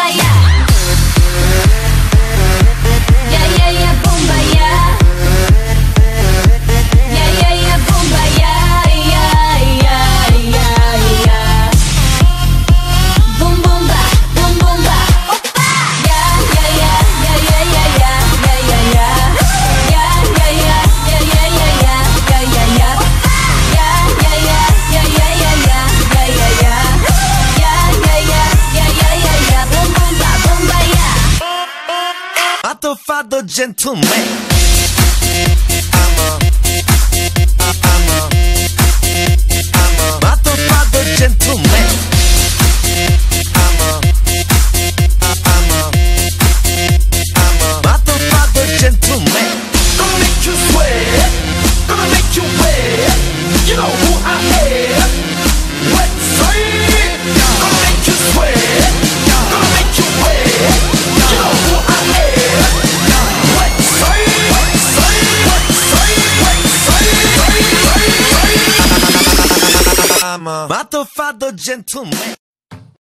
kumbaya. Gentleman. I'm a, I'm a, ma Matto fatto gentleman.